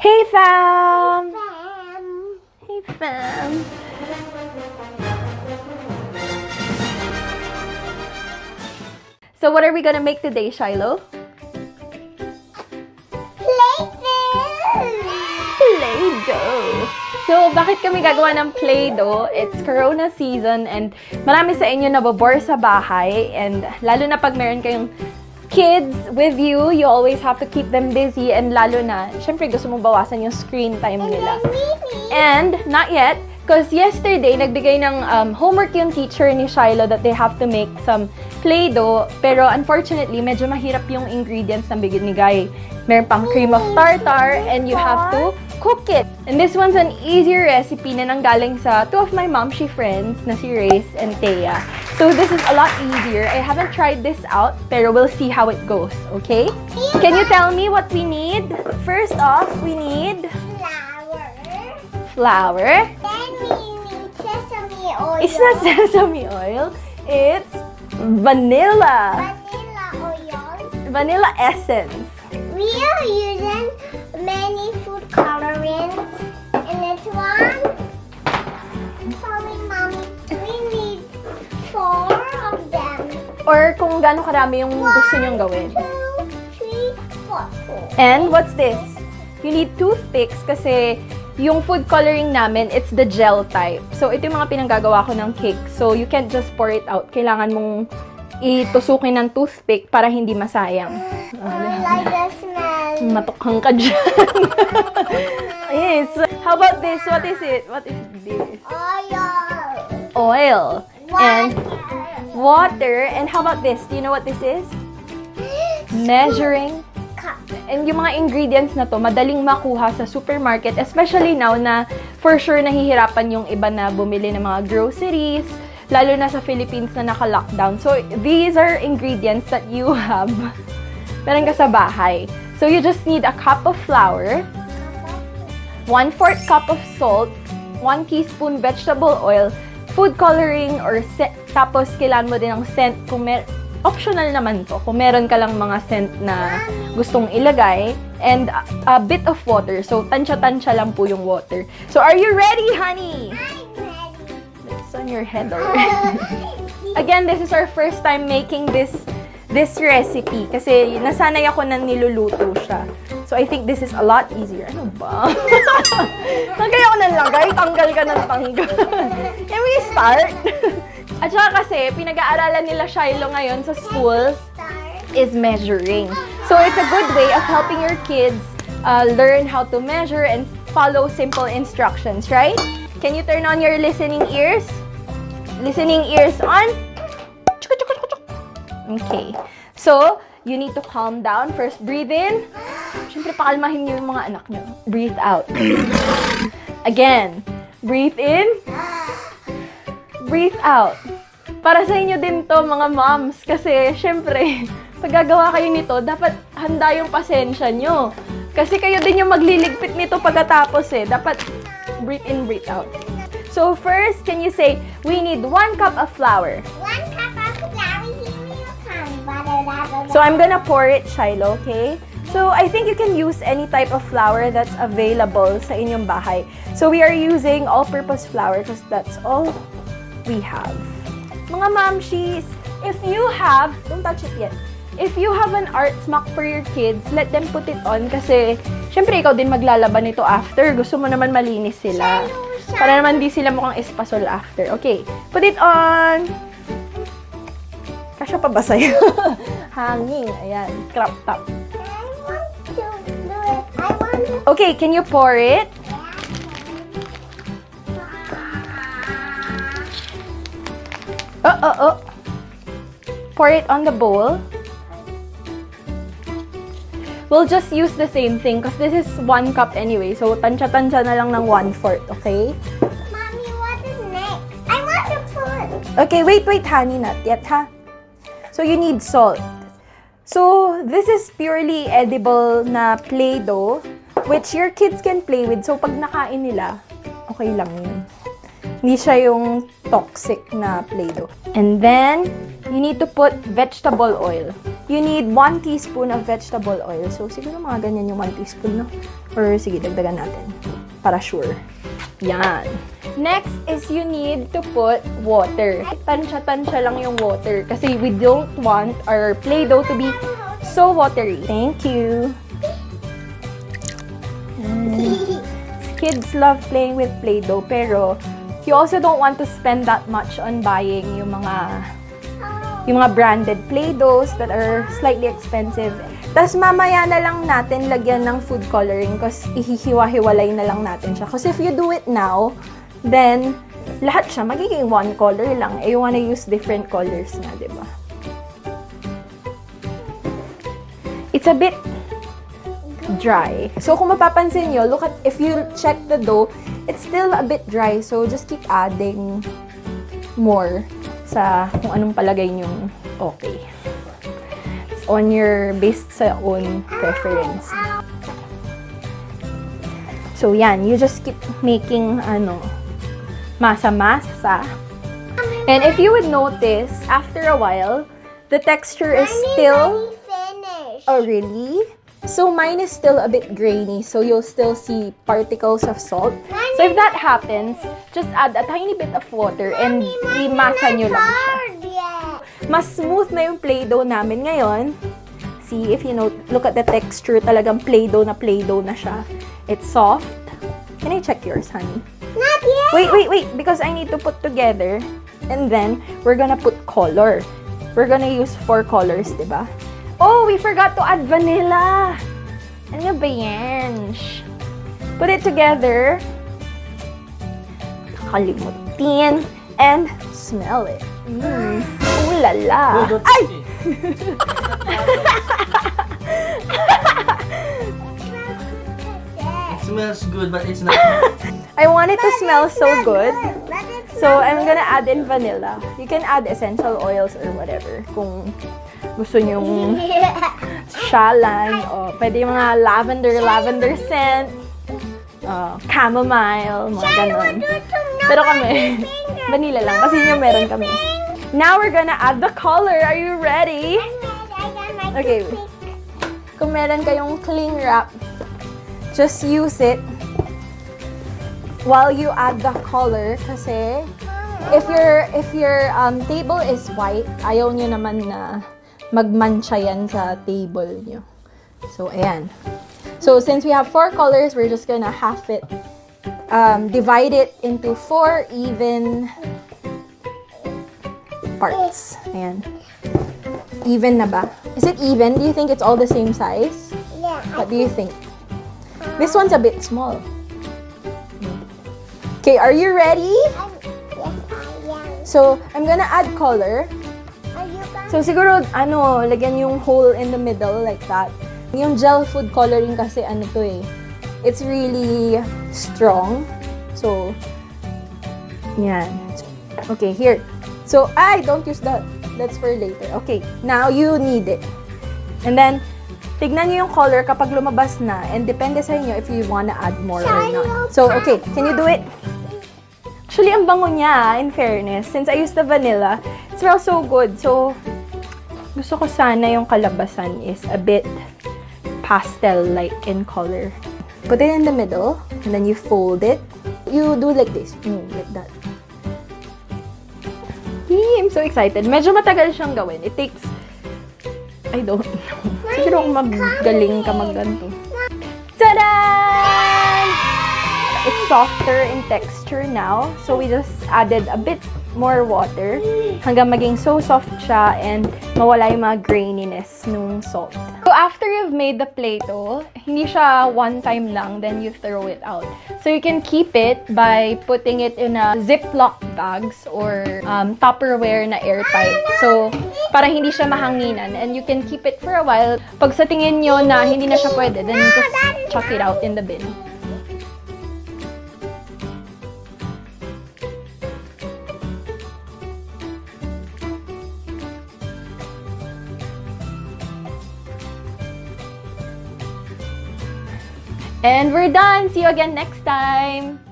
Hey fam! Hey fam! So what are we gonna make today, Shiloh? Play Play-Doh! So, bakit kami gagawa ng Play-Doh? It's Corona season and marami sa inyo nabobore sa bahay and lalo na pag meron kayong kids with you, you always have to keep them busy and lalo na, syempre gusto mo bawasan yung screen time nila. And, not yet, because yesterday, nagbigay ng um, homework yung teacher ni Shiloh that they have to make some Play-Doh. Pero unfortunately, medyo mahirap yung ingredients na bigyan ni Guy. Meron pang cream of tartar and you have to cook it. And this one's an easier recipe na nanggaling sa two of my momshi friends na si Race and Thea. So this is a lot easier. I haven't tried this out, pero we'll see how it goes, okay? Can you tell me what we need? First off, we need Flour. flour. Then we need sesame oil. It's not sesame oil. It's vanilla. vanilla oil. Vanilla essence. We are using kung gaano karami yung gusto nyong gawin. And what's this? You need toothpicks kasi yung food coloring namin, it's the gel type. So, ito yung mga pinanggagawa ko ng cake. So, you can't just pour it out. Kailangan mong itusukin ng toothpick para hindi masayang. I like the smell. Matukhang ka dyan. yes. How about this? What is it? What is this? Oil. Oil. And Water. And how about this? Do you know what this is? Measuring Cup. And yung mga ingredients na to, madaling makuha sa supermarket, especially now na for sure nahihirapan yung iba na bumili ng mga groceries, lalo na sa Philippines na naka-lockdown. So, these are ingredients that you have. Meron ka sa bahay. So, you just need a cup of flour, 1-4 cup of salt, 1 teaspoon vegetable oil, food coloring, or tapos kailangan mo din ng scent kung mer optional naman to kung meron ka lang mga scent na gustong ilagay and a, a bit of water. So, tansya-tansya lang po yung water. So, are you ready, honey? It's on your head already. Again, this is our first time making this this recipe kasi nasanay ako na niluluto siya. So, I think this is a lot easier. Ano ba? Lagay ako ng lagay, tanggal ka ng tanggal. Can we start? At saka kasi, pinag-aaralan nila Shiloh ngayon sa school is measuring. So, it's a good way of helping your kids uh, learn how to measure and follow simple instructions, right? Can you turn on your listening ears? Listening ears on? Okay. So, you need to calm down. First, breathe in. Siyempre, pakalmahin niyo yung mga anak niyo. Breathe out. Again. Breathe in. Breathe out. Para sa inyo din to, mga moms. Kasi, syempre, pag gagawa kayo nito, dapat handa yung pasensya nyo. Kasi kayo din yung magliligpit nito pagkatapos eh. Dapat breathe in, breathe out. So first, can you say, we need one cup of flour. One cup of flour. So I'm gonna pour it, Shiloh, okay? So I think you can use any type of flour that's available sa inyong bahay. So we are using all-purpose flour because that's all we have. Mga mamshis, if you have, don't touch it yet. If you have an art smack for your kids, let them put it on kasi syempre ikaw din maglalaban nito after. Gusto mo naman malinis sila. Para naman di sila mukhang espasol after. Okay, put it on. Kasya pa ba sa'yo? Hanging. Ayan, crop top. I want to do it. I want to. Okay, can you pour it? Oh, oh, oh. Pour it on the bowl. We'll just use the same thing because this is one cup anyway. So, tansya-tansya na lang ng one-fourth, okay? Mommy, what is next? I want to put. Okay, wait, wait, honey, not yet, ha? So, you need salt. So, this is purely edible na Play-Doh, which your kids can play with. So, pag nakain nila, okay lang yun. Hindi siya yung toxic na Play-Doh. And then, you need to put vegetable oil. you need 1 teaspoon of vegetable oil. So, siguro mga ganyan yung 1 teaspoon, no? Or sige, dagdagan natin. Para sure. Yan. Next is you need to put water. Tansya-tansya lang yung water kasi we don't want our Play-Doh to be so watery. Thank you. Mm. Kids love playing with Play-Doh pero you also don't want to spend that much on buying yung mga yung mga branded Play-Dohs that are slightly expensive. Tapos mamaya na lang natin lagyan ng food coloring kasi ihihiwa-hiwalay na lang natin siya. Kasi if you do it now, then lahat siya magiging one color lang. Eh, you wanna use different colors na, di ba? It's a bit dry. So, kung mapapansin nyo, look at, if you check the dough, it's still a bit dry. So, just keep adding more sa kung anong palagay nyo okay. It's on your, based sa own preference. So, yan. You just keep making, ano, masa-masa. And if you would notice, after a while, the texture is still... Oh, really? So mine is still a bit grainy, so you'll still see particles of salt. So if that happens, just add a tiny bit of water and imasa nyo lang siya. Mas smooth na yung Play-Doh namin ngayon. See, if you know, look at the texture, talagang Play-Doh na Play-Doh na siya. It's soft. Can I check yours, honey? Not yet. Wait, wait, wait, because I need to put together. And then, we're gonna put color. We're gonna use four colors, di ba? Oh, we forgot to add vanilla. Ano ba yan? Put it together. Kakalimutin. And smell it. Mm. Ooh la la. Ay! It smells good, but it's not. I want it to smell so good. So, I'm gonna add in vanilla. You can add essential oils or whatever. Kung gusto nyong shalan o pwede yung mga lavender, lavender scent, uh, chamomile, mga ganon. Pero kami, vanilla lang kasi yun yung meron kami. Now, we're gonna add the color. Are you ready? Okay. Kung meron kayong cling wrap, just use it while you add the color kasi if your if your um, table is white, ayaw nyo naman na magmancha yan sa table nyo. So, ayan. So, since we have four colors, we're just gonna half it, um, divide it into four even parts. Ayan. Even na ba? Is it even? Do you think it's all the same size? Yeah. What do you think? This one's a bit small. Okay, are you ready? I'm, yes, I am. So, I'm gonna add color. So, siguro, ano, lagyan yung hole in the middle like that. Yung gel food coloring kasi, ano to eh, it's really strong. So, yan. Okay, here. So, ay, don't use that. That's for later. Okay, now you need it. And then, tignan niyo yung color kapag lumabas na and depende sa inyo if you wanna add more or not. So, okay, can you do it? Actually, ang bango niya, in fairness. Since I used the vanilla, it smells so good. So, gusto ko sana yung kalabasan is a bit pastel-like in color. Put it in the middle, and then you fold it. You do like this. Mm, like that. Yee, I'm so excited. Medyo matagal siyang gawin. It takes, I don't know. Siguro kung magaling ka magganto. Softer in texture now. So we just added a bit more water hanggang maging so soft siya and mawala yung mga graininess nung salt. So after you've made the Play-Doh, hindi siya one time lang, then you throw it out. So you can keep it by putting it in a Ziploc bags or um, Tupperware na airtight. So para hindi siya mahanginan and you can keep it for a while. Pag sa tingin nyo na hindi na siya pwede, then you just chuck it out in the bin. And we're done! See you again next time!